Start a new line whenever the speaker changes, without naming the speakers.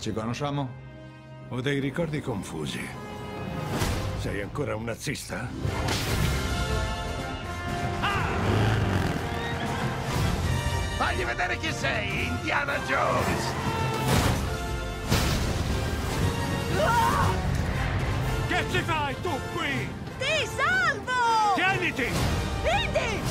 Ci conosciamo?
Ho dei ricordi confusi. Sei ancora un nazista? Ah!
Fagli vedere chi sei, Indiana Jones!
Che ci fai tu qui?
Ti salvo!
Tieniti!
Indy!